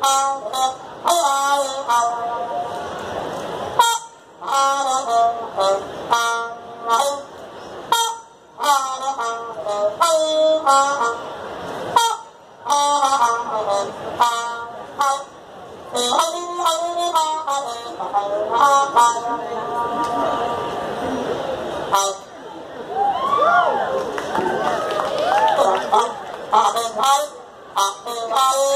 Oh. Oh,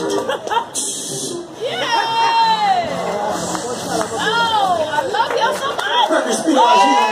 yeah! Oh, I love y'all so much!